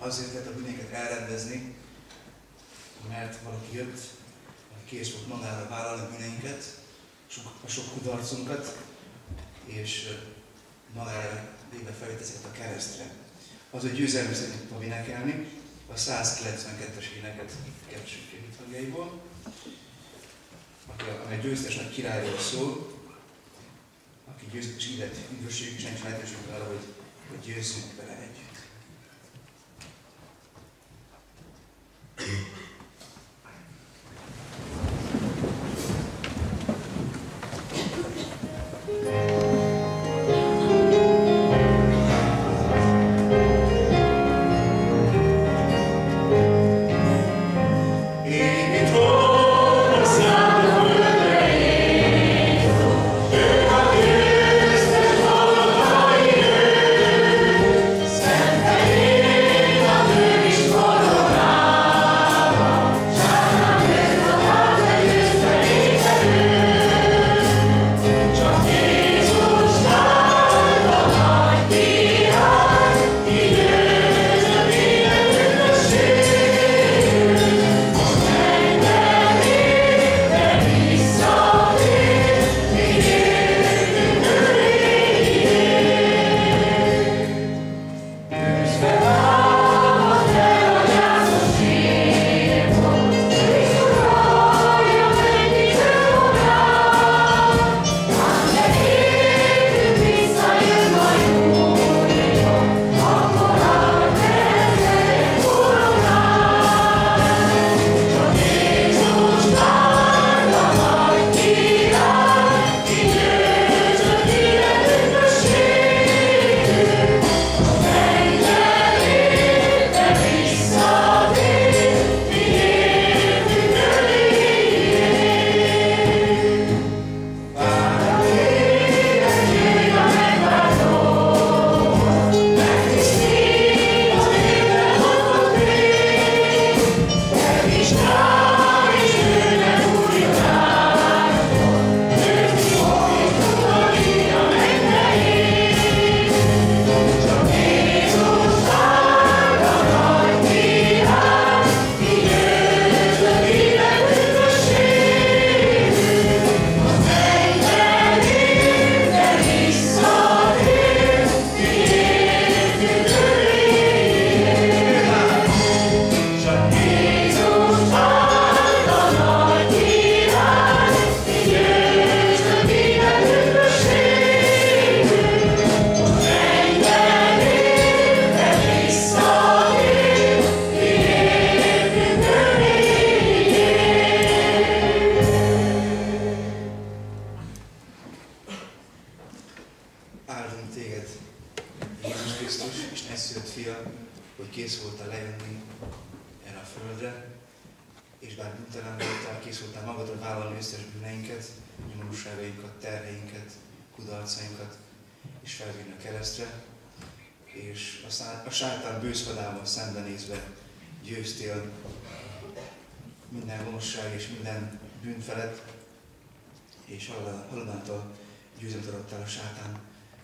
azért lehet a bűnéket elrendezni, mert valaki jött, aki kész volt magára vállalni a bűneinket, sok, a sok kudarcunkat, és magára végre felvett a keresztre. Az, hogy győzelmi szerint tudom énekelni, a 192-es éneket keresünk ki tagjaiból, amely győztes nagy királyról szól, aki győzött és illet üdvösség, nincs lehetőség arra, hogy, hogy győzzünk vele együtt. áldunk téged, Jézus Krisztus, Isten szülött fia, hogy kész voltál lejönni erre a földre, és bár bűntelen voltál, kész voltál magadra vállalni összes bűneinket, nyomorúságainkat, terheinket, kudarcainkat, és felvinni a keresztre, és aztán a sátán bőszvadával szembenézve győztél minden gonoszság és minden bűn felett, és haladántal győzelmet adottál a sátán.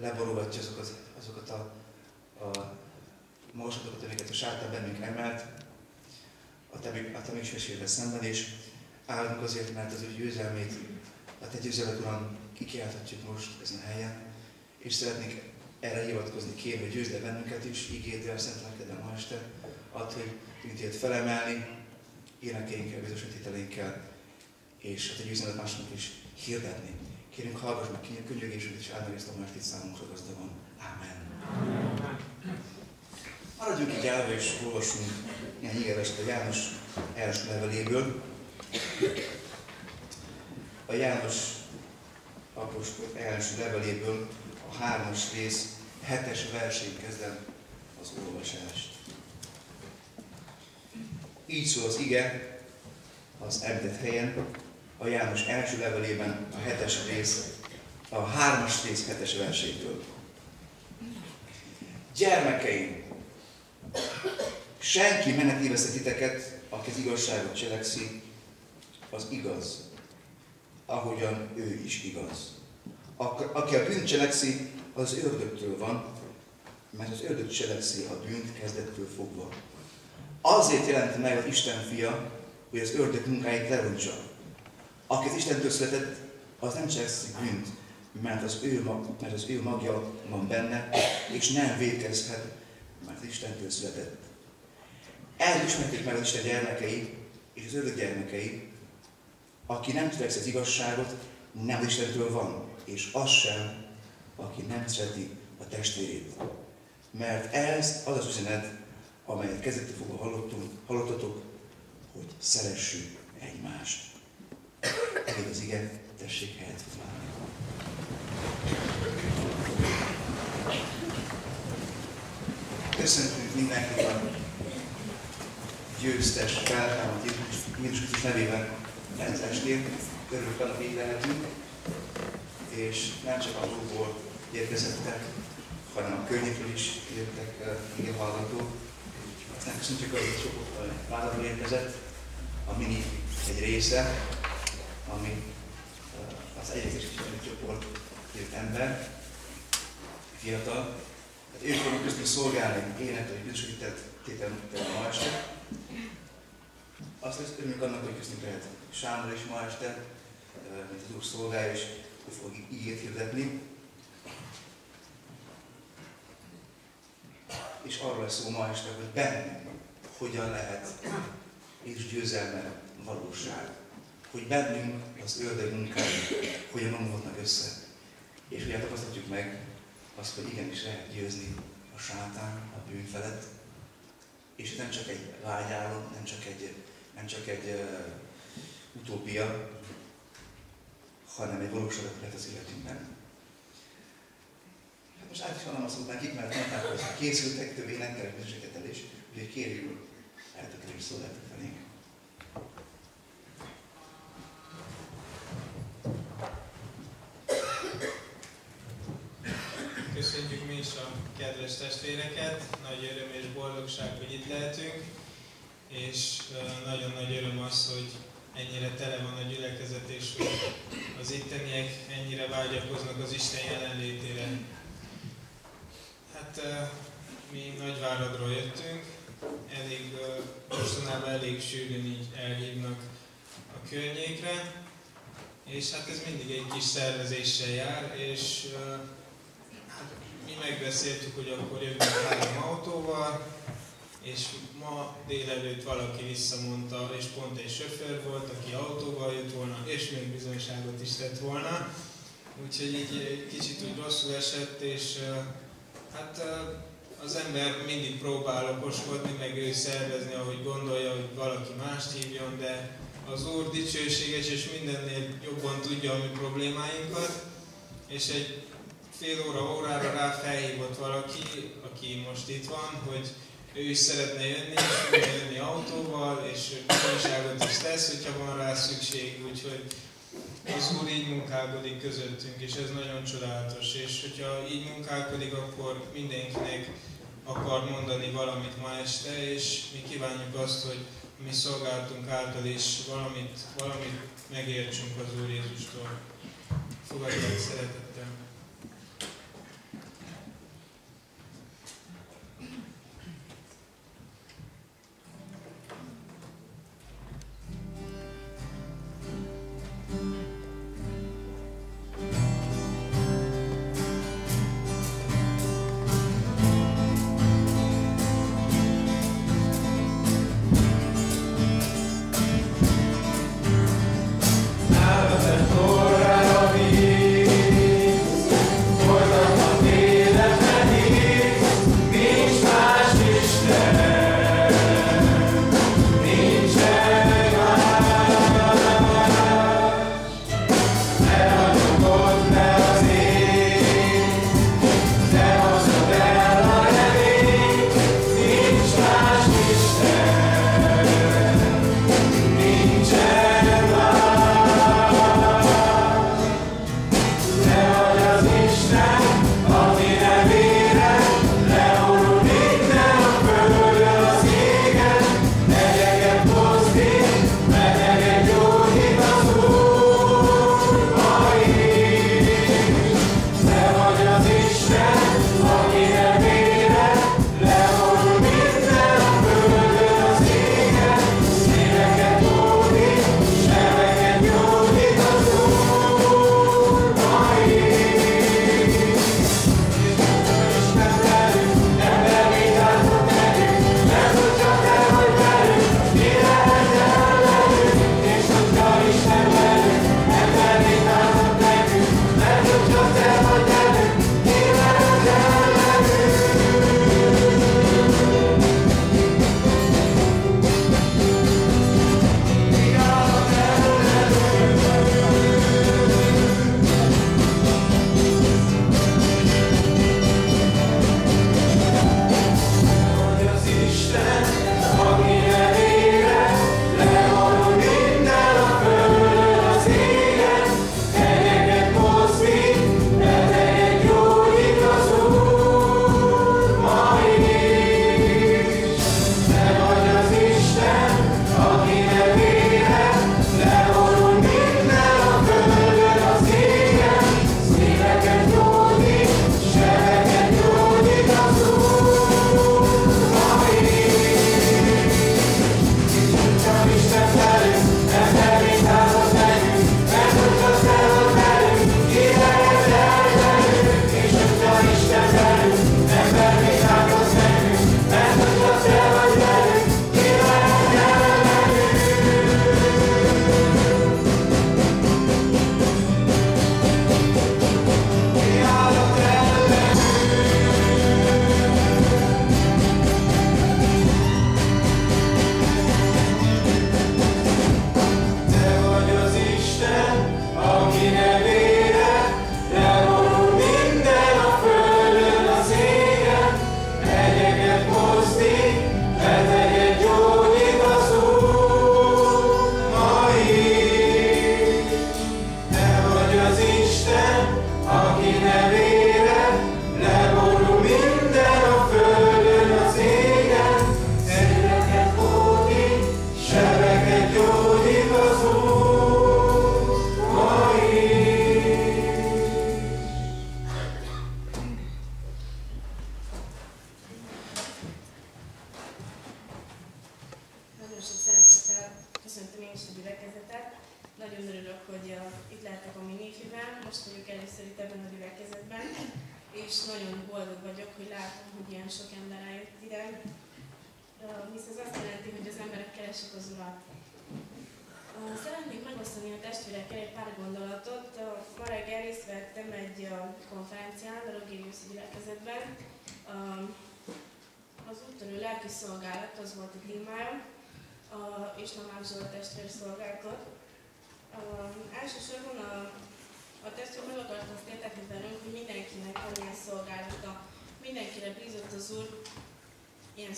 leborogatja azokat, azokat a, a magasatokat, amiket a sátán bennünk emelt, a te, a te mégsmesével szemben, és áldunk azért, mert az ő győzelmét, a te győzelmet, Uram, kikiáltatjuk most ezen a helyen, és szeretnénk erre hivatkozni, kérve, hogy győzd bennünket is, ígéddel, szent lelkedel ma este, add, hogy tudjuk felemelni, énekeinkkel, bizonyítételeinkkel, és a te üzenet másnak is hirdetni. Kérünk, hallgass meg könyörgésünket, és áldani ezt a mert itt számunkra gazdagon. Amen. Maradjunk így állva, és olvasunk néhány ígérest a János első leveléből. A János apostol első leveléből a hármas rész hetes versén kezdem az olvasást. Így szól az ige az említett helyen, a János első levelében a hetes rész, a hármas rész hetes versétől. Gyermekeim, senki menet titeket, aki az igazságot cselekszi, az igaz, ahogyan ő is igaz. Aki a bűnt cselekszi, az ördögtől van, mert az ördög cselekszi a bűnt kezdettől fogva. Azért jelenti meg az Isten fia, hogy az ördög munkáit lerontsa. Aki az Istentől született, az nem cselekszik bűnt, mert az, ő, mert az ő magja van benne, és nem vékezhet, mert az Istentől született. Elismerték meg az Isten gyermekei, és az ördög gyermekei, aki nem tudja az igazságot, nem Istentől van, és az sem, aki nem szereti a testvérét. Mert ez az az üzenet, amelyet kezdettől fogva hallottunk, hallottatok, hogy szeressük egymást. Elég az igen, tessék helyet foglalni. Köszöntünk mindenkit a győztes, feltámadt Jézus Krisztus nevében ez estén. Örülök annak, így lehetünk. És nem csak a klubból érkezettek, hanem a környékről is jöttek uh, igen hallgatók. Aztán köszöntjük a csoport, Váladról érkezett, a mini egy része, ami az egyetlen csoport jött ember, fiatal. Hát ők fognak köztünk szolgálni, énekelni, bizonyített tétel ma este. Azt örülünk annak, hogy köztünk lehet Sándor is ma este, mint az Úr szolgálja, és ő fog ígét hirdetni. És arról lesz szó ma este, hogy bennünk hogyan lehet és győzelme valóság. Hogy bennünk az ördög munkái hogyan omlódnak össze. És hogy tapasztaljuk meg azt, hogy igenis lehet győzni a sátán, a bűn felett. És ez nem csak egy vágyálom, nem csak egy, nem csak egy uh, utópia, hanem egy valóságot lehet az életünkben. Hát most át is van a szót nekik, mert mondták, hogy készültek több énekkel, bizonyoseket el is, úgyhogy kérjük, eltökélés szóljátok felénk. A kedves testvéreket, nagy öröm és boldogság, hogy itt lehetünk, és nagyon nagy öröm az, hogy ennyire tele van a gyülekezet, és hogy az itteniek ennyire vágyakoznak az Isten jelenlétére. Hát mi Nagyváradról jöttünk, elég, mostanában elég sűrűn így elhívnak a környékre, és hát ez mindig egy kis szervezéssel jár, és mi megbeszéltük, hogy akkor jövünk három autóval, és ma délelőtt valaki visszamondta, és pont egy sofőr volt, aki autóval jött volna, és még bizonyságot is tett volna. Úgyhogy így kicsit úgy rosszul esett, és hát az ember mindig próbál okoskodni, meg ő szervezni, ahogy gondolja, hogy valaki mást hívjon, de az Úr dicsőséges, és mindennél jobban tudja a mi problémáinkat, és egy fél óra, órára rá felhívott valaki, aki most itt van, hogy ő is szeretne jönni, és jönni autóval, és bizonyságot is tesz, hogyha van rá szükség, úgyhogy az Úr így munkálkodik közöttünk, és ez nagyon csodálatos. És hogyha így munkálkodik, akkor mindenkinek akar mondani valamit ma este, és mi kívánjuk azt, hogy mi szolgáltunk által is valamit, valamit megértsünk az Úr Jézustól. Fogadják szeretettel.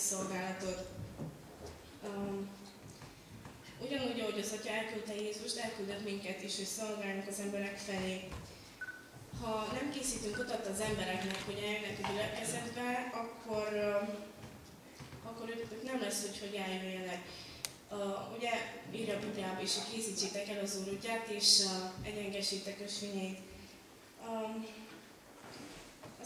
Ilyen szolgálatot. Um, ugyanúgy, ahogy az Atya elküldte Jézust, elküldött minket is, hogy szolgáljunk az emberek felé. Ha nem készítünk utat az embereknek, hogy eljönnek a gyülekezetbe, akkor, uh, akkor ők nem lesz, hogy hogy eljöjjenek. Uh, ugye írja a Bibliában is, hogy készítsétek el az Úr útját, és uh, egyengesítek ösvényeit. Um,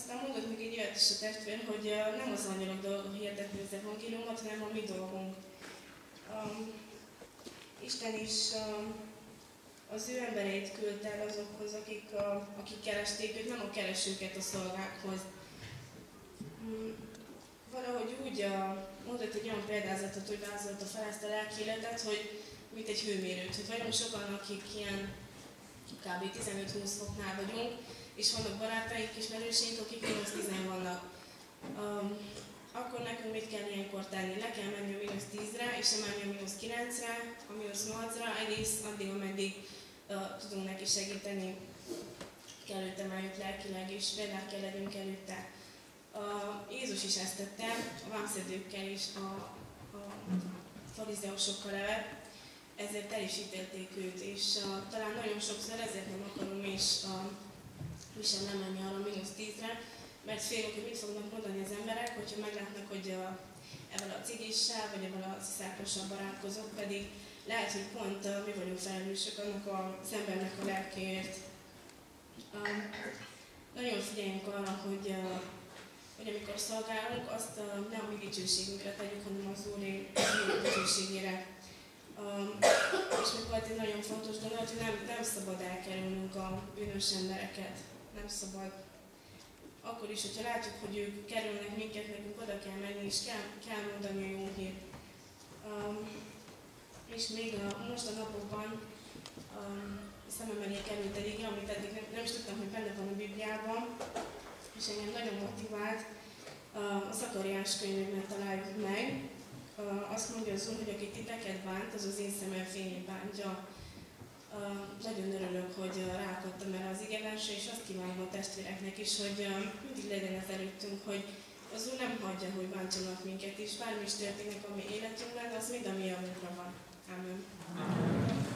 aztán mondott még egy olyat is a testvér, hogy nem az angyalok dolga hirdetni az evangéliumot, hanem a mi dolgunk. Um, Isten is um, az ő embereit küldte el azokhoz, akik, uh, akik keresték őt, nem a keresőket a szolgákhoz. Um, valahogy úgy uh, mondott egy olyan példázatot, hogy vázolta fel ezt a lelki életet, hogy mint egy hőmérőt, hogy vagyunk sokan, akik ilyen kb. 15-20 foknál vagyunk, és vannak barátaink, ismerőseink, akik 8-10 vannak. Um, akkor nekünk mit kell ilyenkor tenni? Le kell menni a mínusz 10-re, és emelni a mínusz 9-re, a mínusz 8-ra, egész addig, ameddig uh, tudunk neki segíteni. Kell őt emeljük lelkileg, és példát kell legyünk előtte. Uh, Jézus is ezt tette, a vámszedőkkel és a, a farizeusokkal evett, ezért el is ítélték őt, és uh, talán nagyon sokszor ezért nem akarunk is, uh, mi sem nem menni arra mínusz tízre, mert félünk, hogy mit fognak mondani az emberek, hogyha meglátnak, hogy uh, ebből a cigissel, vagy ebből a szákossal barátkozok, pedig lehet, hogy pont mi vagyunk felelősök annak az embernek a lelkéért. Uh, nagyon figyeljünk arra, hogy uh, hogy amikor szolgálunk, azt uh, nem a mi dicsőségünkre tegyük, hanem az Úr dicsőségére. Um, és még volt egy nagyon fontos dolog, hogy nem, nem szabad elkerülnünk a bűnös embereket. Nem szabad. Akkor is, hogyha látjuk, hogy ők kerülnek minket, nekünk oda kell menni, és kell, kell mondani a jó hírt. Um, és még a, most a napokban um, szemem elé került egy ige, amit eddig nem, nem is tudtam, hogy benne van a Bibliában, és engem nagyon motivált. A Szakariás könyvében találjuk meg. Azt mondja az Úr, hogy aki titeket bánt, az az én szemem fényét bántja. Nagyon örülök, hogy ráakadtam erre az igevensre, és azt kívánom a testvéreknek is, hogy mindig legyen ez előttünk, hogy az Úr nem hagyja, hogy bántsanak minket is. Bármi is történik a mi életünkben, az mind a mi javunkra van. Amen. Amen.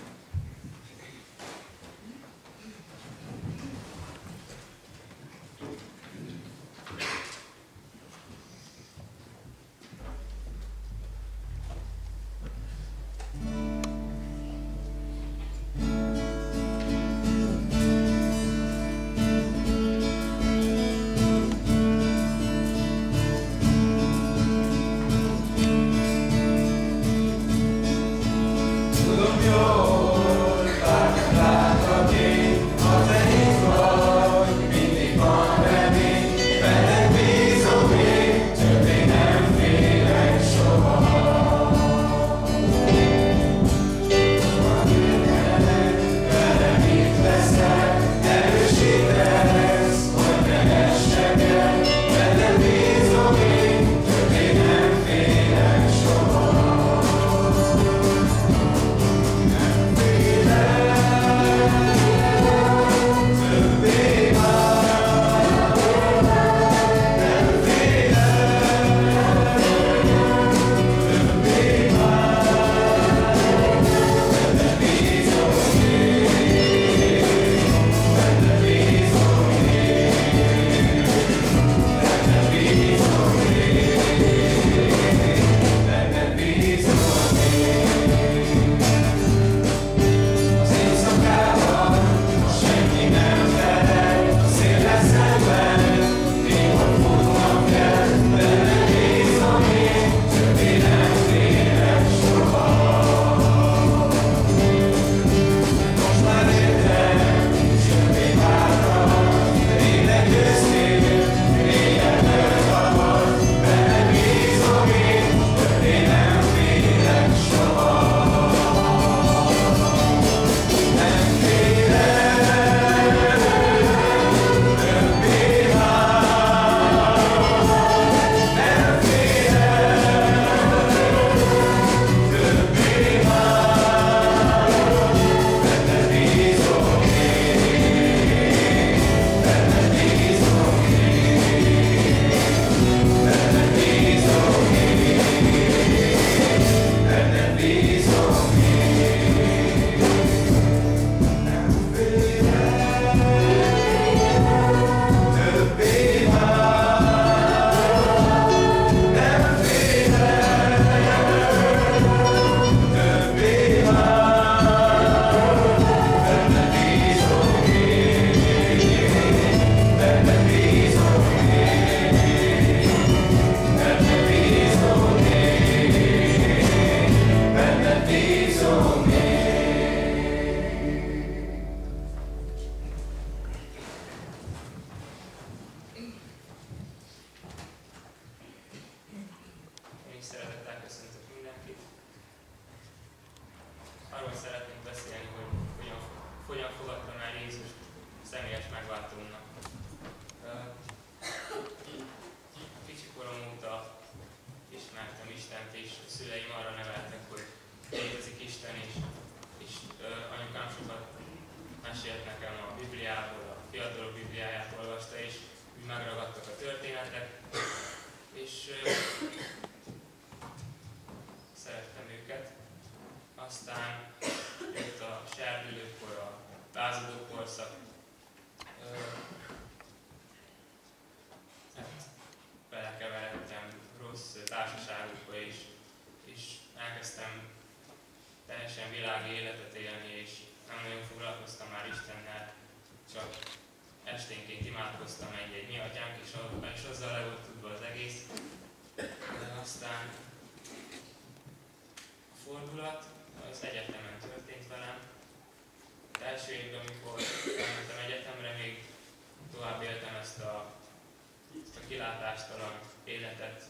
Kilátástalan életet,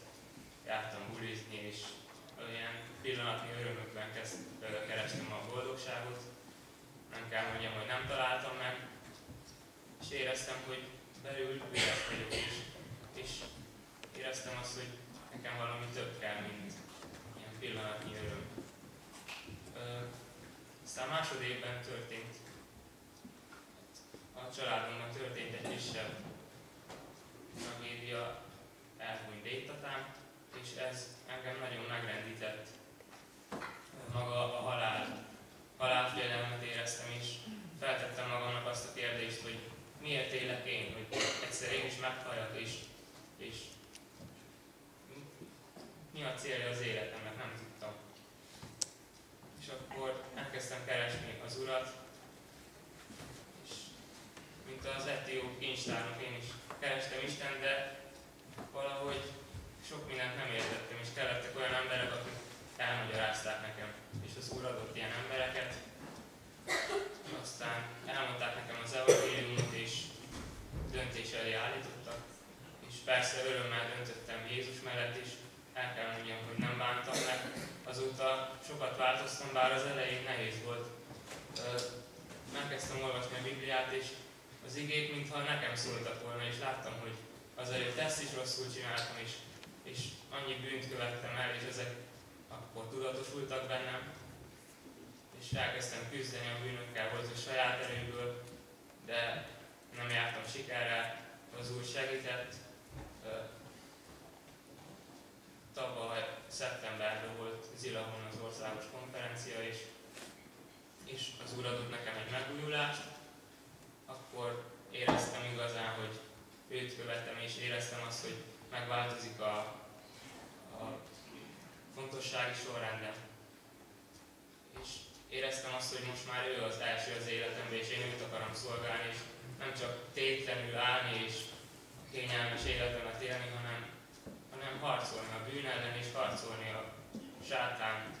jártam bulizni, és olyan pillanatnyi örömökben kezd, kerestem a boldogságot. Nem kell mondjam, hogy nem találtam meg, és éreztem, hogy belül üres vagyok is, és éreztem azt, hogy nekem valami több kell, mint ilyen pillanatnyi öröm. Aztán másodévben történt, a családomban történt egy kisebb tragédia, elhunyt dédtatám, és ez engem nagyon megrendített. Maga a halál, halálfélelmet éreztem, és feltettem magamnak azt a kérdést, hogy miért élek én, hogy egyszer én is meghalljak, és, és mi a célja az életemnek, nem tudtam. És akkor elkezdtem keresni az Urat, és mint az etióp kincstárnok, én is kerestem Isten, de valahogy sok mindent nem értettem, és kellettek olyan emberek, akik elmagyarázták nekem. És az Úr adott ilyen embereket, aztán elmondták nekem az evangéliumot, és döntés elé állítottak. És persze örömmel döntöttem Jézus mellett is, el kell mondjam, hogy nem bántam meg. Azóta sokat változtam, bár az elején nehéz volt. Megkezdtem olvasni a Bibliát, és az igék, mintha nekem szóltak volna, és láttam, hogy az előtt ezt is rosszul csináltam, és, és annyi bűnt követtem el, és ezek akkor tudatosultak bennem, és elkezdtem küzdeni a bűnökkel, a saját erőből, de nem jártam sikerrel, az Úr segített. Tavaly szeptemberben volt Zilahon az országos konferencia, és, és az Úr adott nekem egy megújulást, akkor éreztem igazán, hogy őt követem, és éreztem azt, hogy megváltozik a, a fontossági sorrendem. És éreztem azt, hogy most már ő az első az életemben, és én őt akarom szolgálni, és nem csak tétlenül állni és kényelmes életemet élni, hanem, hanem harcolni a bűn ellen, és harcolni a sátán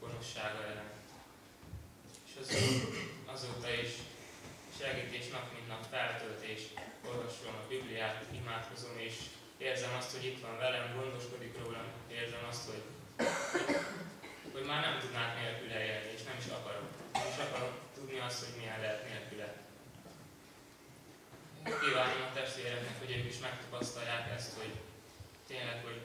gonoszsága ellen. És azóta is segítés nap mint nap feltöltés, olvasom a Bibliát, imádkozom, és érzem azt, hogy itt van velem, gondoskodik rólam, érzem azt, hogy, hogy már nem tudnák nélküle élni, és nem is akarok. Nem is akarom tudni azt, hogy milyen lehet nélküle. Kívánom a testvéreknek, hogy ők is megtapasztalják ezt, hogy tényleg, hogy,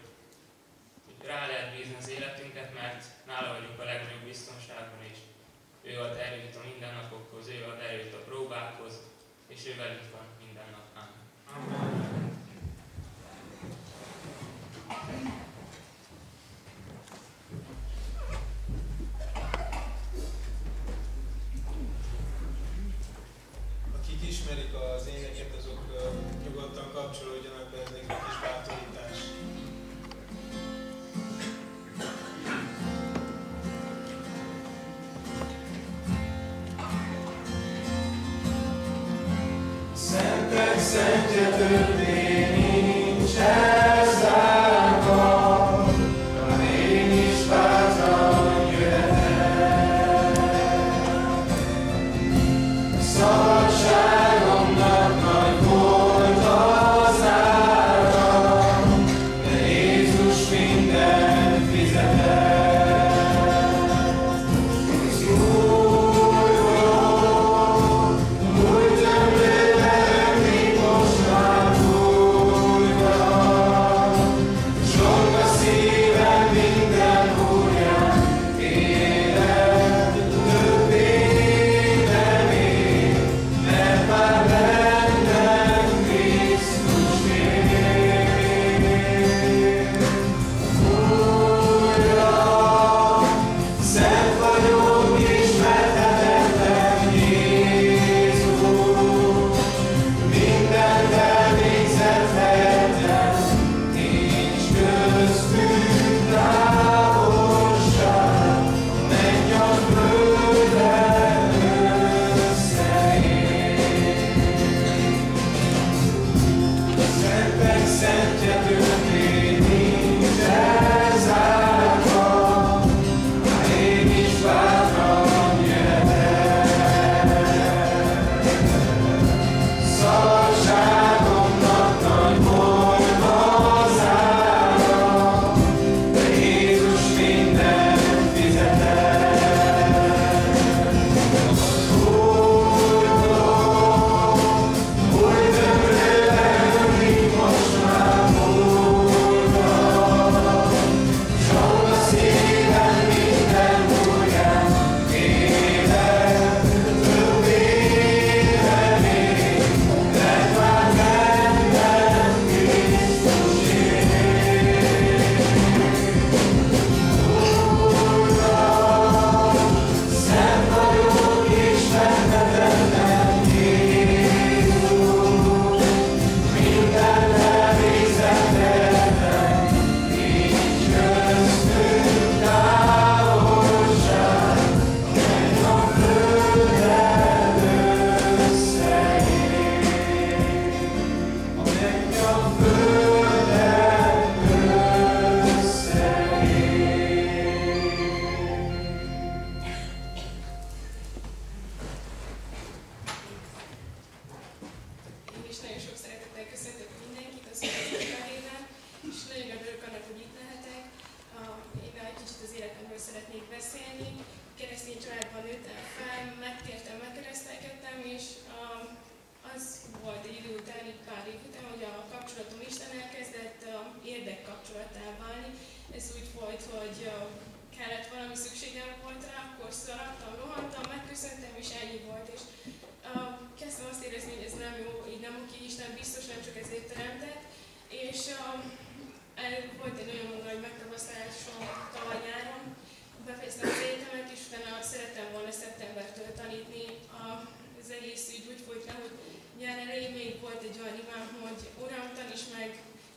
hogy rá lehet bízni az életünket, mert nála vagyunk a legnagyobb biztonságban, és ő ad erőt a mindennapokhoz, ő ad erőt a próbákhoz, és ő velünk van minden nap. Amen. Akik Seigneur. sent you. Kicsit az életemről szeretnék beszélni. Keresztény családban nőttem fel, megtértem, megkeresztelkedtem, és uh, az volt egy idő után, egy pár év után, hogy a kapcsolatom Isten elkezdett uh, érdekkapcsolattá válni. Ez úgy volt, hogy uh, kellett valami szükségem volt rá, akkor szaladtam, rohantam, megköszöntem, és ennyi volt. És uh, kezdtem azt érezni, hogy ez nem jó, így nem oké, Isten biztos nem csak ezért teremtett. És uh, volt egy nagyon nagy megtapasztalásom tavaly nyáron, befejeztem az egyetemet, és utána szerettem volna szeptembertől tanítni. Az egész ügy úgy folyt le, hogy nyár elején még volt egy olyan imám, hogy Uram, taníts meg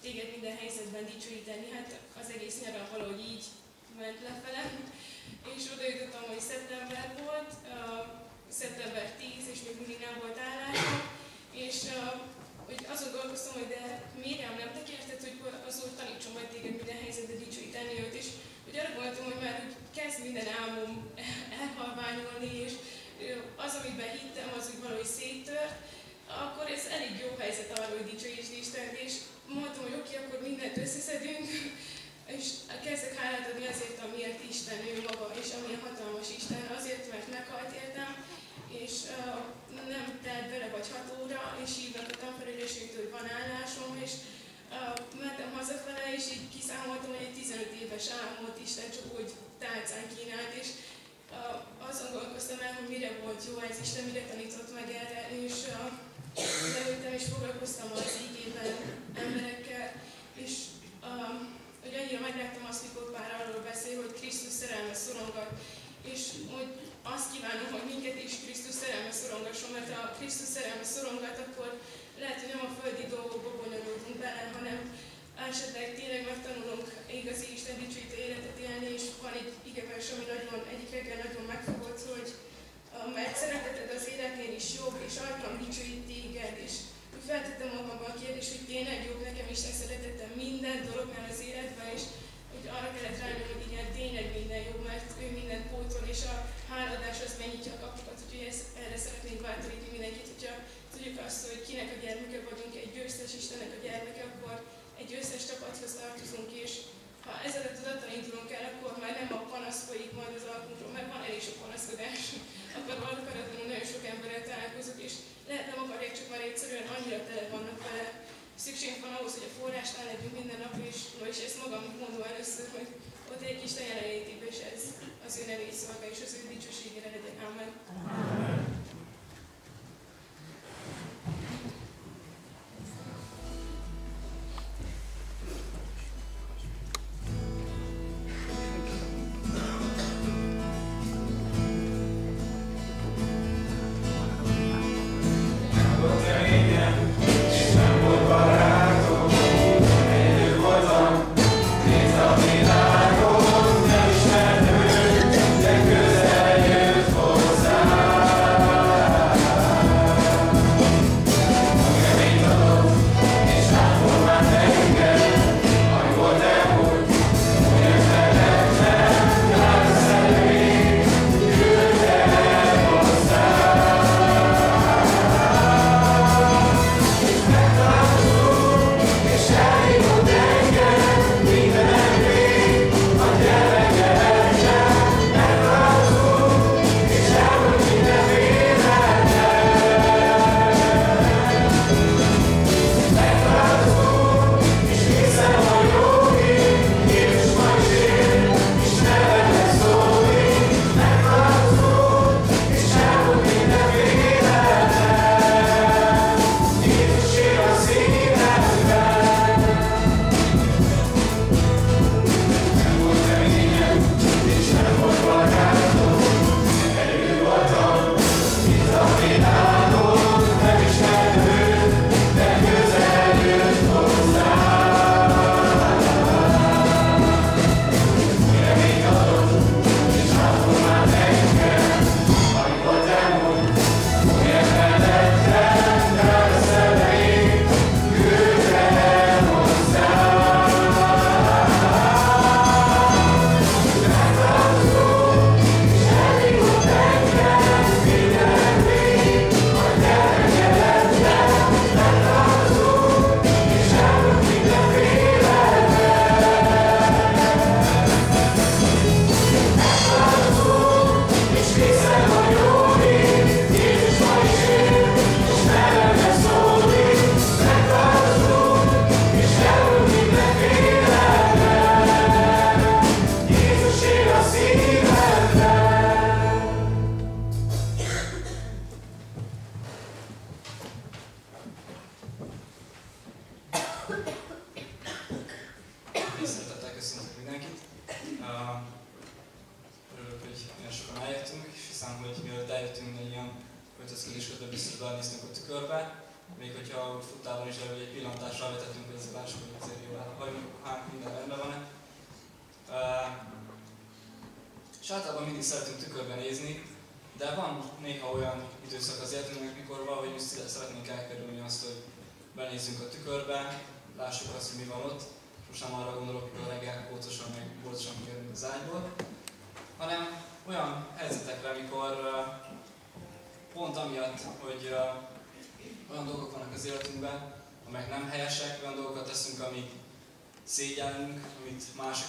téged minden helyzetben dicsőíteni. Hát az egész nyáron valahogy így ment lefele. És oda jutottam, hogy szeptember volt, szeptember 10, és még mindig nem volt állásom. És hogy azon dolgoztam, hogy de Miriam nem te kérted, hogy az Úr tanítson majd téged minden helyzetben dicsőíteni őt, és hogy arra gondoltam, hogy már úgy kezd minden álmom elhalványolni, és az, amiben hittem, az úgy valahogy széttört, akkor ez elég jó helyzet arra, hogy dicsőítsd Istent, és mondtam, hogy oké, okay, akkor mindent összeszedünk, és kezdek hálát adni azért, amiért Isten ő maga, és amilyen hatalmas Isten, azért, mert meghalt értem, és uh, nem telt bele vagy hat óra, és hívnak a tanfelelőségtől, hogy van állásom, és uh, mentem hazafele, és így kiszámoltam, hogy egy 15 éves álmot Isten csak úgy tálcán kínált, és uh, azon gondolkoztam el, hogy mire volt jó ez Isten, mire tanított meg erre, és leültem és foglalkoztam az igében emberekkel, és hogy annyira megláttam azt, mikor pár arról beszél, hogy Krisztus szerelme szorongat, és hogy azt kívánom, hogy minket is Krisztus szerelme szorongasson, mert ha Krisztus szerelme szorongat, akkor lehet, hogy nem a földi dolgokba bonyolultunk bele, hanem esetleg tényleg megtanulunk igazi Isten dicsőítő életet élni, és van egy igevers, ami nagyon, egyik reggel nagyon megfogott, hogy mert szereteted az életnél is jobb, és arcam dicsőít téged, és úgy feltettem magamban a kérdést, hogy tényleg jobb nekem Isten szeretettem minden dolognál az életben, és hogy arra kellett rányom, hogy igen, tényleg minden jobb, mert ő mindent pótol, és a háladás az megnyitja a kapukat, úgyhogy ezt, erre szeretnénk bátorítani mindenkit, hogyha tudjuk azt, hogy kinek a gyermeke vagyunk, egy győztes Istennek a gyermeke, akkor egy győztes csapathoz tartozunk, és ha ezzel a tudattal indulunk el, akkor már nem a panasz folyik majd az alkunkról, mert van elég sok panaszkodás, akkor akaratlanul nagyon sok emberrel találkozunk, és lehet nem akarják, csak már egyszerűen annyira tele vannak vele. Szükségünk van ahhoz, hogy a forrásnál legyünk minden nap, és, és ezt magam mondom először, hogy ott egy kis jelenlétében, és ez az ő nevét szolgál, és az ő dicsőségére legyen. Amen. Amen.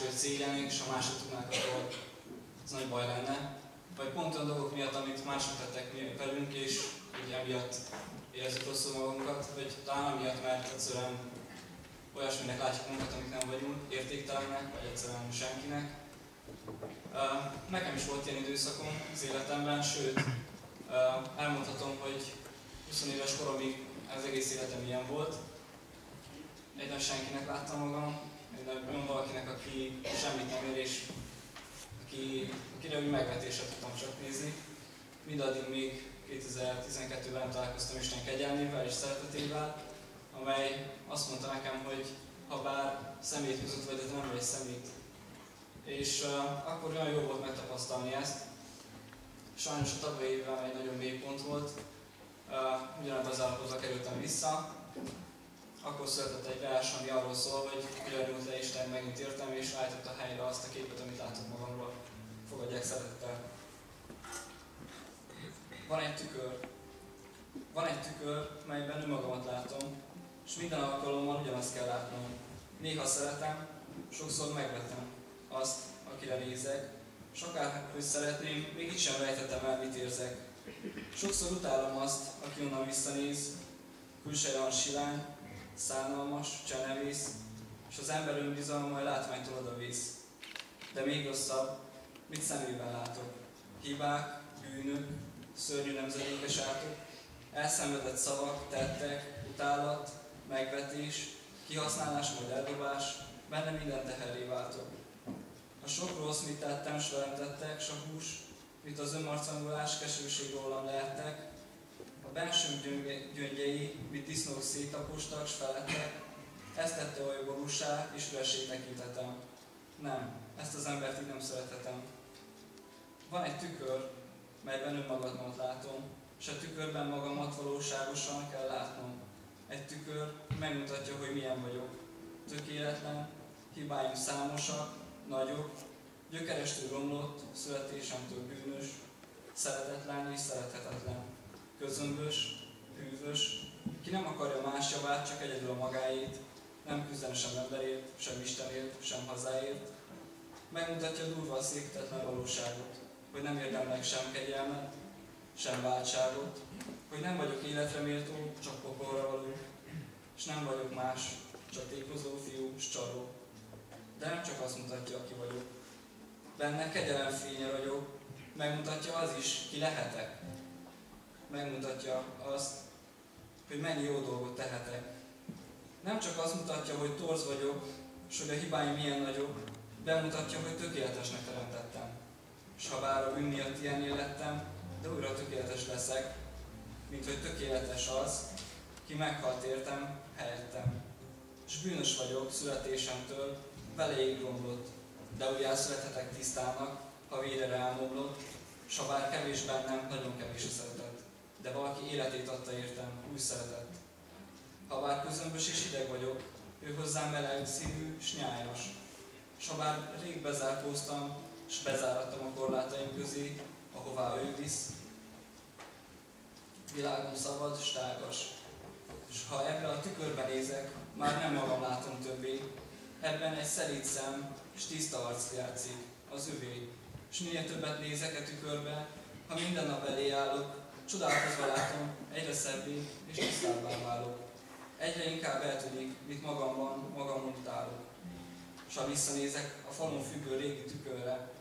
Őt szégyelnénk, és ha mások tudnák, akkor ez nagy baj lenne. Vagy pont olyan dolgok miatt, amit mások tettek velünk, és ugye emiatt érezzük rosszul magunkat, vagy talán amiatt, mert egyszerűen olyasminek látjuk magunkat, amik nem vagyunk, értéktelenek, vagy egyszerűen senkinek. Nekem is volt ilyen időszakom az életemben, sőt, elmondhatom, hogy 20 éves koromig az egész életem ilyen volt. Egy nagy senkinek láttam magam, nagy olyan valakinek, aki semmit nem ér, és aki, akire úgy megvetésre tudtam csak nézni. Mindaddig még 2012-ben találkoztam Isten kegyelmével és szeretetével, amely azt mondta nekem, hogy ha bár szemét között vagy, de nem vagy szemét. És uh, akkor olyan jó volt megtapasztalni ezt. Sajnos a tavalyi évben egy nagyon mély pont volt. Uh, ugyanabban az állapotba kerültem vissza. Akkor született egy vers, ami arról szól, hogy ugyan nyújt le Isten, megint értem, és állította helyre azt a képet, amit látok magamról. Fogadják szeretettel. Van egy tükör. Van egy tükör, melyben önmagamat látom, és minden alkalommal ugyanazt kell látnom. Néha szeretem, sokszor megvetem azt, akire nézek, és akárhogy szeretném, még itt sem rejtetem el, mit érzek. Sokszor utálom azt, aki onnan visszanéz, külseje olyan silány, szánalmas, csenevész, és az ember önbizalma majd látványtól odavész. De még rosszabb, mit szemében látok? Hibák, bűnök, szörnyű nemzedékes átok, elszenvedett szavak, tettek, utálat, megvetés, kihasználás, majd eldobás, benne minden teherré váltok. A sok rossz, mit tettem, s tettek, s a hús, mint az önmarcangolás, keserűség rólam lehettek, a bensőm gyöngyei, mit disznók széttapostak, s felettek, ezt tette olyan borúsá, és üressé tekintetem. Nem, ezt az embert így nem szeretetem. Van egy tükör, melyben önmagamat látom, és a tükörben magamat valóságosan kell látnom. Egy tükör megmutatja, hogy milyen vagyok. Tökéletlen, hibáim számosak, nagyok, gyökerestől romlott, születésemtől bűnös, szeretetlen és szerethetetlen, közömbös, hűvös, ki nem akarja más javát, csak egyedül a magáét, nem küzdene sem emberért, sem Istenért, sem hazáért, megmutatja durva a széktetlen valóságot, hogy nem érdemlek sem kegyelmet, sem váltságot, hogy nem vagyok életre méltó, csak pokolra való, és nem vagyok más, csak tékozó fiú, s csaló. De nem csak azt mutatja, aki vagyok. Benne kegyelem fénye vagyok, megmutatja az is, ki lehetek. Megmutatja azt, hogy mennyi jó dolgot tehetek. Nem csak azt mutatja, hogy torz vagyok, és hogy a hibáim milyen nagyok, bemutatja, hogy tökéletesnek teremtettem. És ha bár a bűn miatt ilyen élettem, de újra tökéletes leszek, mint hogy tökéletes az, ki meghalt értem, helyettem. És bűnös vagyok születésemtől, veleig romlott, de újjá születhetek tisztának, ha vére elmomlott, s ha bár kevés bennem, nagyon kevés a szeretet. De valaki életét adta értem, új szeretet. Ha bár közömbös és ideg vagyok, ő hozzám meleg szívű, s nyájas. S ha bár rég bezárkóztam, s bezárattam a korlátaim közé, ahová ő visz, világom szabad, stágas. És ha ebbe a tükörbe nézek, már nem magam látom többé. Ebben egy szelíd szem és tiszta arc játszik, az övé. És minél többet nézek a tükörbe, ha minden nap elé állok, csodálkozva látom, egyre szebbé és tisztábbá válok. Egyre inkább eltűnik, mit magamban, magamon utálok. És ha visszanézek a falon függő régi tükörre,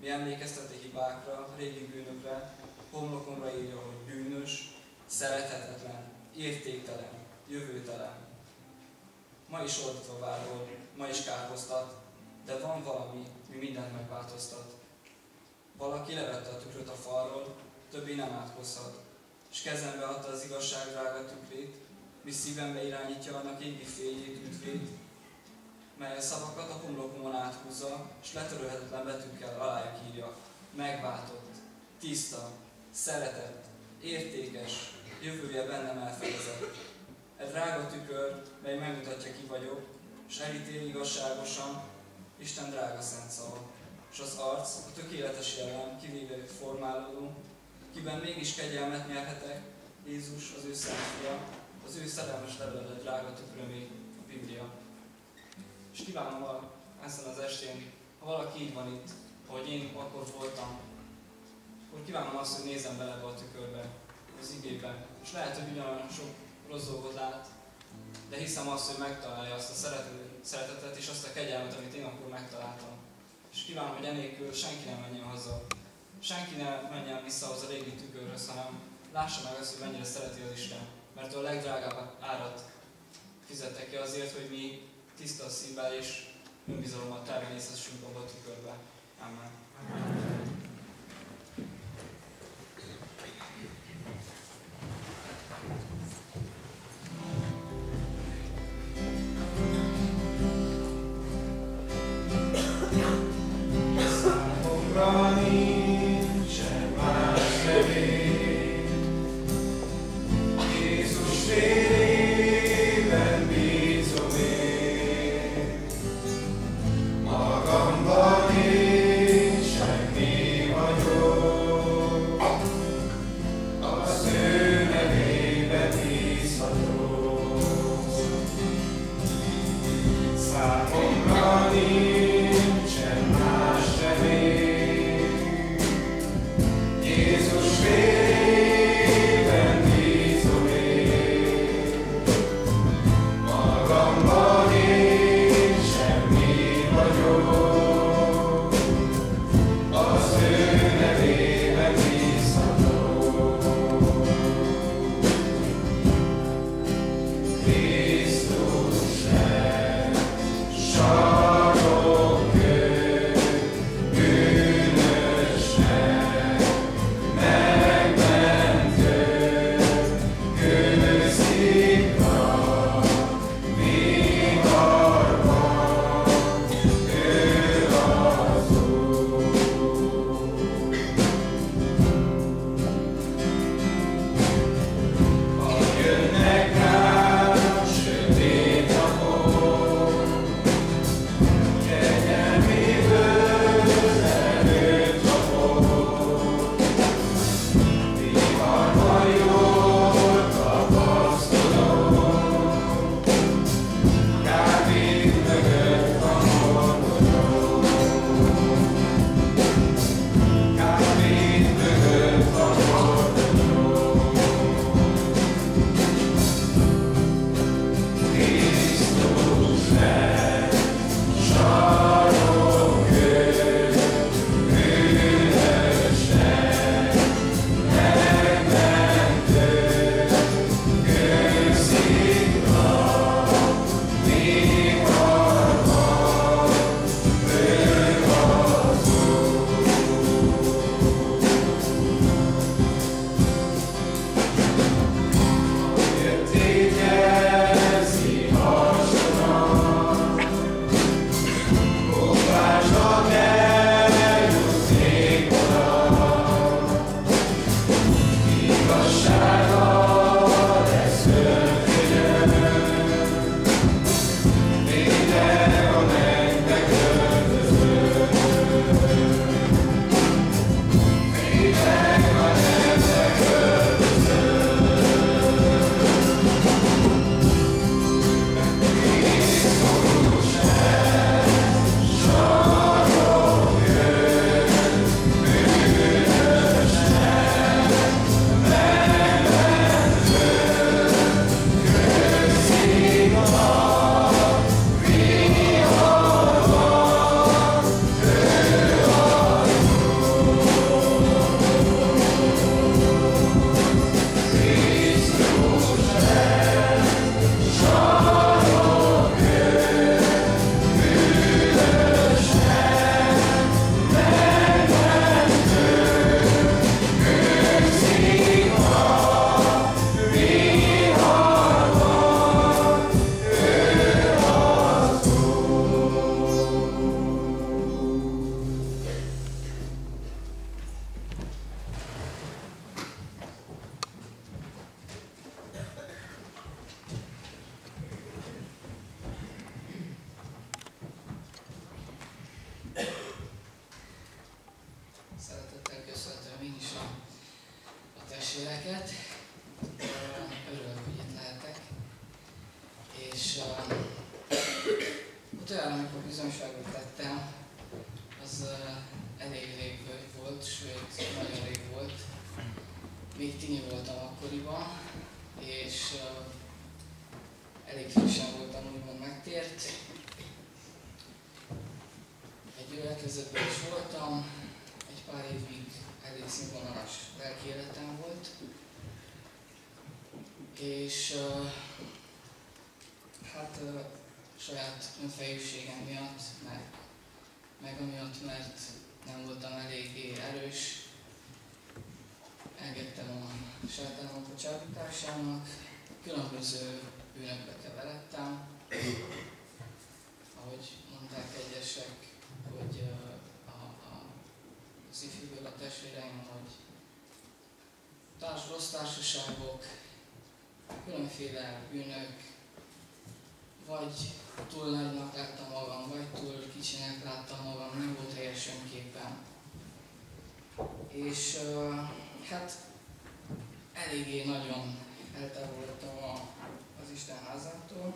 mi emlékezteti hibákra, régi bűnökre, homlokomra írja, hogy bűnös, szerethetetlen, értéktelen, jövőtelen. Ma is ordítva vádol, ma is kárhoztat, de van valami, mi mindent megváltoztat. Valaki levette a tükröt a falról, többé nem átkozhat, és kezembe adta az igazság drága tükrét, mi szívembe irányítja annak égi fényét, üdvét, mely a szavakat a homlokomon áthúzza, és letörölhetetlen betűkkel alájuk írja. Megváltott, tiszta, szeretett, értékes, jövője bennem elfedezett. Egy drága tükör, mely megmutatja ki vagyok, és elítél igazságosan, Isten drága szent szava. És az arc, a tökéletes jellem, kivéve formálódó, kiben mégis kegyelmet nyerhetek, Jézus, az ő szent az ő szerelmes levele drága tükrömé, a Biblia. És kívánom a, ezen az estén, ha valaki így van itt, ahogy én akkor voltam, akkor kívánom azt, hogy nézem bele a tükörbe, az igébe. És lehet, hogy ugyanolyan sok rossz dolgot lát, de hiszem azt, hogy megtalálja azt a szeretetet és azt a kegyelmet, amit én akkor megtaláltam. És kívánom, hogy enélkül senki nem menjen haza. Senki ne menjen vissza az a régi tükörhöz, hanem lássa meg azt, hogy mennyire szereti az Isten. Mert a legdrágább árat fizette ki azért, hogy mi tiszta szívvel és önbizalommal természessünk abba a tükörbe. Amen. Számomra különböző bűnökbe keveredtem, ahogy mondták egyesek, hogy a, a, az ifjúből a testvéreim, hogy társ, rossz társaságok, különféle bűnök, vagy túl nagynak láttam magam, vagy túl kicsinek láttam magam, nem volt helyes önképpen. És hát eléggé nagyon eltávolodtam a, az Isten házától.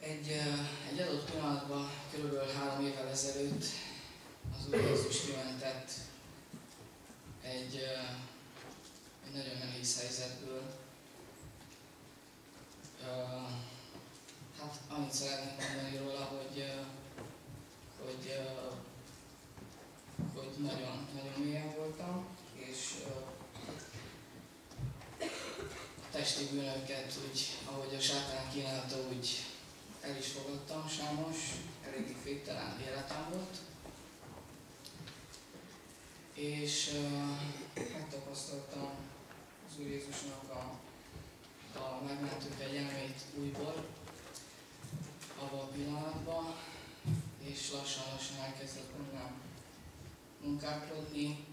Egy, egy adott pillanatban, körülbelül három évvel ezelőtt az Úr Jézus kimentett egy, egy nagyon nehéz helyzetből. Hát annyit szeretnék mondani róla, hogy, hogy, hogy nagyon, nagyon mélyen voltam, és testi bűnöket úgy, ahogy a sátán kínálta, úgy el is fogadtam sámos, eléggé féktelen életem volt. És uh, megtapasztaltam az Úr Jézusnak a, a megmentő kegyelmét újból, abban a pillanatban, és lassan-lassan elkezdett bennem munkálkodni.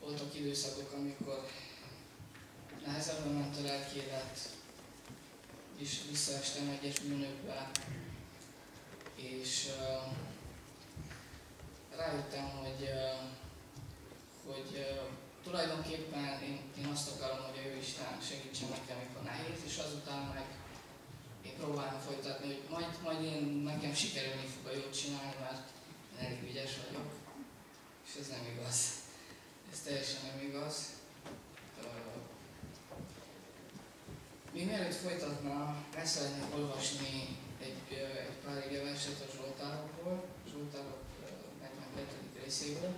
Voltak időszakok, amikor nehezebben ment a lelki élet, és visszaestem egyes bűnökbe, és uh, rájöttem, hogy, uh, hogy uh, tulajdonképpen én, én azt akarom, hogy a Isten segítsen nekem, amikor nehéz, és azután meg én próbálom folytatni, hogy majd, majd én nekem sikerülni fog a jót csinálni, mert elég ügyes vagyok, és ez nem igaz. Ez teljesen nem igaz. Még mielőtt folytatnám, el szeretnék olvasni egy, egy pár ige verset a Zsoltárokból, Zsoltárok 42. részéből.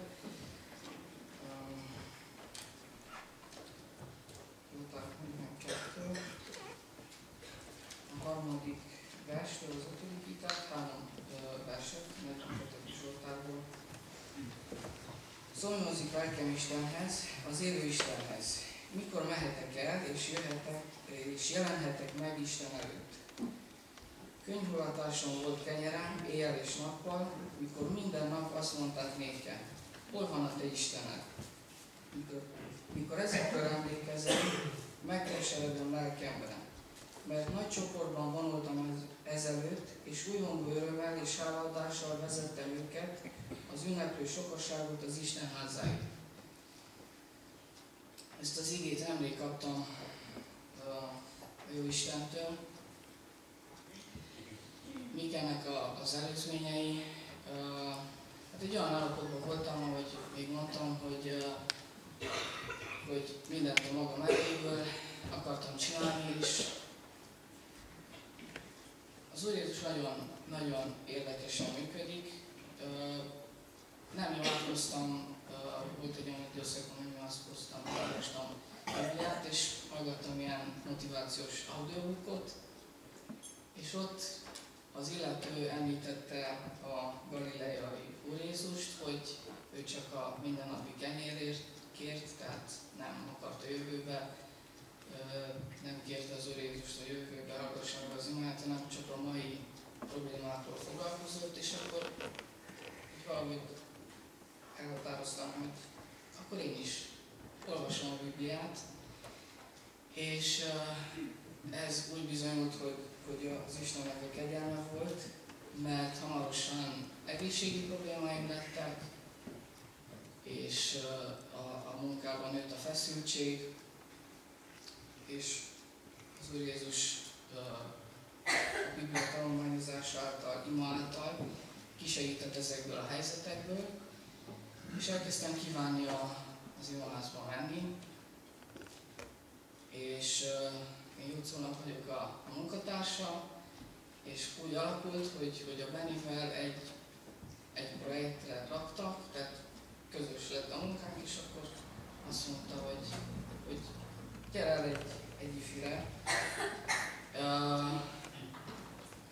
Zsoltárok 42. A harmadik verstől az ötödik tehát három verset, 42. Zsoltárból. Szólnozik lelkem Istenhez, az élő Istenhez. Mikor mehetek el, és jöhetek, és jelenhetek meg Isten előtt. Könyvhulatáson volt kenyerem, éjjel és nappal, mikor minden nap azt mondták nékem, hol van a te Istened? Mikor, mikor ezekről emlékezem, megkeseredem lelkemben, mert nagy csoportban vonultam ezelőtt, és újongó örömmel és háladással vezettem őket az ünneplő sokasságot az Isten házáig. Ezt az igét emlék kaptam a jó Istentől. Mik ennek a, az előzményei? Hát egy olyan állapotban voltam, ahogy még mondtam, hogy, hogy mindent a magam erejéből akartam csinálni, és az Úr Jézus nagyon, nagyon érdekesen működik. Nem nyilatkoztam, volt egy olyan időszak, hogy nyilatkoztam, olvastam Bibliát, és hallgattam ilyen motivációs audiobookot, és ott az illető említette a galileai Úr Jézust, hogy ő csak a mindennapi kenyérért kért, tehát nem akart a jövőbe, nem kérte az Úr Jézust a jövőbe, hallgassa meg az imát, hanem csak a mai problémákról foglalkozott, és akkor valahogy elhatároztam, hogy akkor én is olvasom a Bibliát, és ez úgy bizonyult, hogy, hogy az Istennek a kegyelme volt, mert hamarosan egészségi problémáim lettek, és ö, a, a munkában nőtt a feszültség, és az Úr Jézus ö, a Biblia tanulmányozása által, ima által kisegített ezekből a helyzetekből, és elkezdtem kívánni a, az imaházba menni, és én Júcónak vagyok a, a munkatársa, és úgy alakult, hogy, hogy a Benivel egy, egy projektre raktak, tehát közös lett a munkánk, és akkor azt mondta, hogy, hogy gyere el egy, egy ifire. Uh,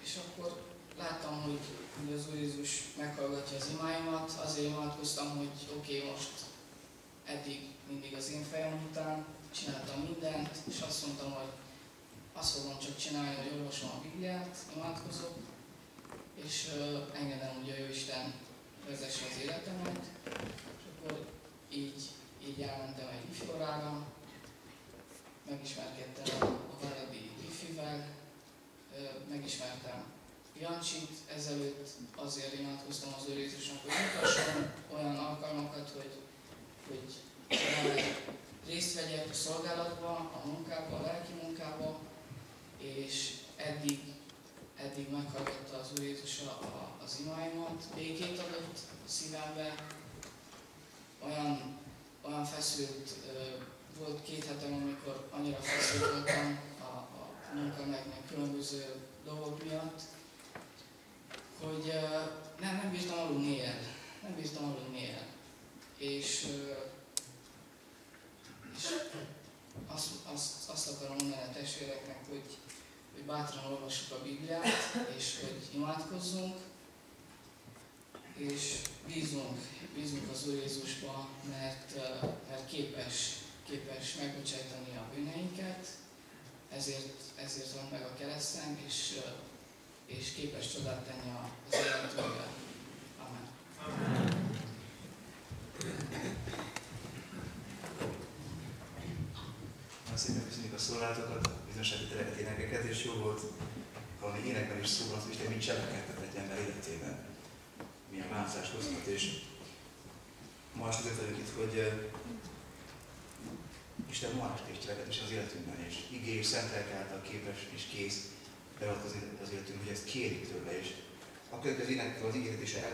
és akkor láttam, hogy, hogy az Úr Jézus meghallgatja az imáimat, azért imádkoztam, hogy oké, okay, most eddig mindig az én fejem után csináltam mindent, és azt mondtam, hogy azt fogom csak csinálni, hogy olvasom a Bibliát, imádkozok, és uh, engedem, hogy a Jóisten vezesse az életemet, és akkor így, így elmentem egy ifjorára, megismerkedtem a, Váradi ifivel, uh, megismertem Jancsit, ezelőtt azért imádkoztam az Úr Jézusnak, hogy mutasson olyan alkalmakat, hogy, hogy részt vegyek a szolgálatba, a munkába, a lelki munkába, és eddig, eddig meghallgatta az Úr Jézus a, a, az imáimat, békét adott szívembe, olyan, olyan feszült volt két hetem, amikor annyira feszült voltam a, a munka meg, meg különböző dolgok miatt, hogy uh, nem, nem bírtam aludni éjjel. Nem bírtam aludni éjjel. És, uh, és azt, azt, azt akarom mondani a testvéreknek, hogy, hogy bátran olvassuk a Bibliát, és hogy imádkozzunk, és bízunk, bízunk az Úr Jézusba, mert, mert képes, képes megbocsájtani a bűneinket, ezért, ezért van meg a keresztem, és és képes csodát tenni az életünkben. Amen. Amen. Szépen köszönjük a szólálatokat, a bizonsági tereket, énekeket, és jó volt valami énekben is szó, az Isten mit cselekedtet egy ember életében. Milyen változást hozhat, és ma azt vagyok itt, hogy Isten ma este is cselekedet az életünkben, és igé és által képes és kész beavatkozni az életünk, hogy ezt kérik tőle, és a következő az ígéretése